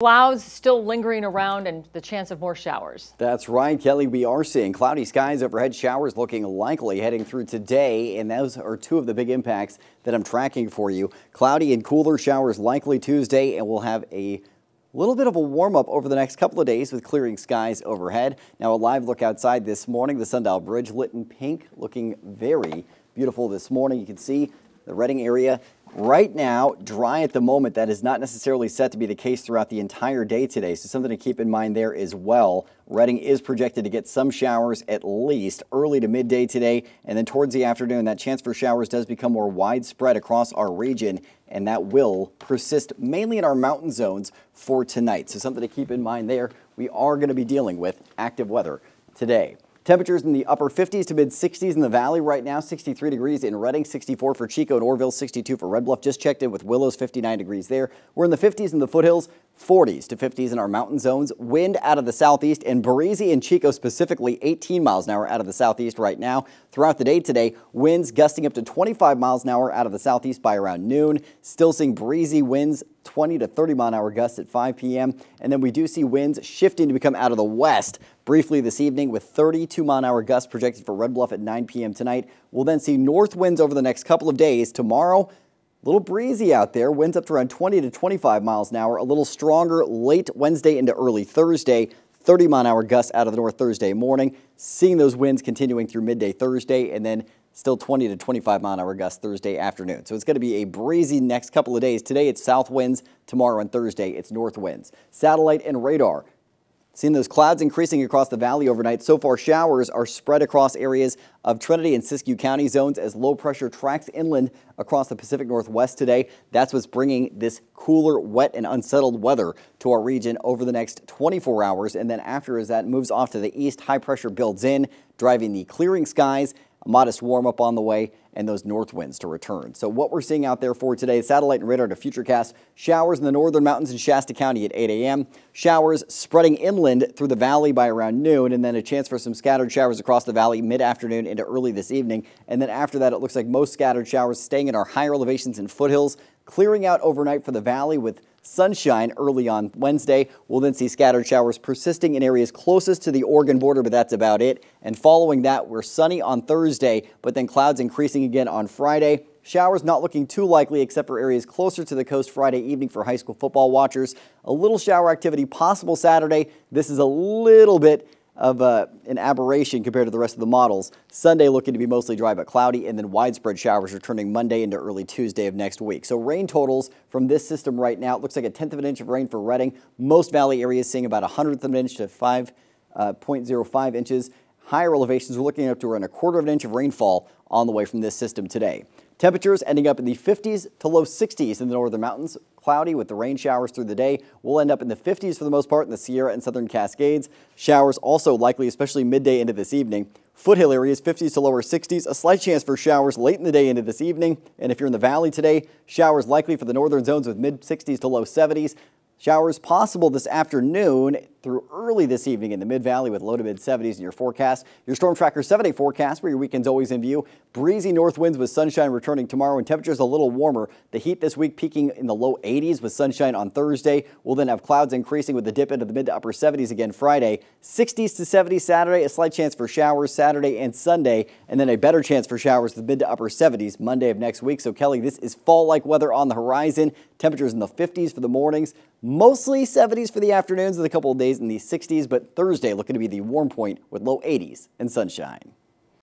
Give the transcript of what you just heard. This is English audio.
Clouds still lingering around and the chance of more showers. That's right, Kelly. We are seeing cloudy skies overhead, showers looking likely heading through today, and those are two of the big impacts that I'm tracking for you. Cloudy and cooler showers likely Tuesday, and we'll have a little bit of a warm up over the next couple of days with clearing skies overhead. Now, a live look outside this morning, the Sundial Bridge lit in pink, looking very beautiful this morning. You can see the Redding area Right now, dry at the moment. That is not necessarily set to be the case throughout the entire day today, so something to keep in mind there as well. Redding is projected to get some showers at least early to midday today, and then towards the afternoon, that chance for showers does become more widespread across our region, and that will persist mainly in our mountain zones for tonight. So something to keep in mind there. We are going to be dealing with active weather today. Temperatures in the upper 50s to mid 60s in the valley right now, 63 degrees in Redding, 64 for Chico and Oroville, 62 for Red Bluff. Just checked in with Willows, 59 degrees there. We're in the 50s in the foothills, 40s to 50s in our mountain zones. Wind out of the southeast and breezy in Chico specifically 18 miles an hour out of the southeast right now. Throughout the day today, winds gusting up to 25 miles an hour out of the southeast by around noon. Still seeing breezy winds 20 to 30 mile an hour gusts at 5 p.m. And then we do see winds shifting to become out of the west briefly this evening with 32 mile an hour gusts projected for Red Bluff at 9 p.m. tonight. We'll then see north winds over the next couple of days. Tomorrow, little breezy out there, winds up to around 20 to 25 miles an hour, a little stronger late Wednesday into early Thursday. 30 mile an hour gusts out of the north Thursday morning. Seeing those winds continuing through midday Thursday and then still 20 to 25 mile an hour gusts Thursday afternoon. So it's going to be a breezy next couple of days. Today it's south winds. Tomorrow and Thursday it's north winds. Satellite and radar. Seeing those clouds increasing across the valley overnight. So far, showers are spread across areas of Trinity and Siskiyou County zones as low pressure tracks inland across the Pacific Northwest today. That's what's bringing this cooler, wet, and unsettled weather to our region over the next 24 hours. And then after as that moves off to the east, high pressure builds in, driving the clearing skies a modest warm up on the way, and those north winds to return. So what we're seeing out there for today, satellite and radar to futurecast showers in the northern mountains in Shasta County at 8 a.m. Showers spreading inland through the valley by around noon, and then a chance for some scattered showers across the valley mid-afternoon into early this evening. And then after that, it looks like most scattered showers staying in our higher elevations and foothills, clearing out overnight for the valley with sunshine early on Wednesday. We'll then see scattered showers persisting in areas closest to the Oregon border, but that's about it. And following that, we're sunny on Thursday, but then clouds increasing again on Friday. Showers not looking too likely except for areas closer to the coast Friday evening for high school football watchers. A little shower activity possible Saturday. This is a little bit of uh, an aberration compared to the rest of the models. Sunday looking to be mostly dry but cloudy, and then widespread showers returning Monday into early Tuesday of next week. So rain totals from this system right now, it looks like a tenth of an inch of rain for Redding. Most valley areas seeing about a hundredth of an inch to 5.05 uh, inches. Higher elevations, we're looking up to around a quarter of an inch of rainfall on the way from this system today. Temperatures ending up in the 50s to low 60s in the northern mountains. Cloudy with the rain showers through the day. We'll end up in the 50s for the most part in the Sierra and southern Cascades. Showers also likely, especially midday into this evening. Foothill areas 50s to lower 60s. A slight chance for showers late in the day into this evening. And if you're in the valley today, showers likely for the northern zones with mid 60s to low 70s. Showers possible this afternoon through early this evening in the mid-valley with low to mid-70s in your forecast. Your Storm Tracker 7-day forecast where your weekend's always in view. Breezy north winds with sunshine returning tomorrow and temperatures a little warmer. The heat this week peaking in the low 80s with sunshine on Thursday. We'll then have clouds increasing with the dip into the mid to upper 70s again Friday. 60s to 70s Saturday, a slight chance for showers Saturday and Sunday, and then a better chance for showers the mid to upper 70s Monday of next week. So Kelly, this is fall-like weather on the horizon. Temperatures in the 50s for the mornings, mostly 70s for the afternoons with a couple of days in the 60s, but Thursday looking to be the warm point with low 80s and sunshine.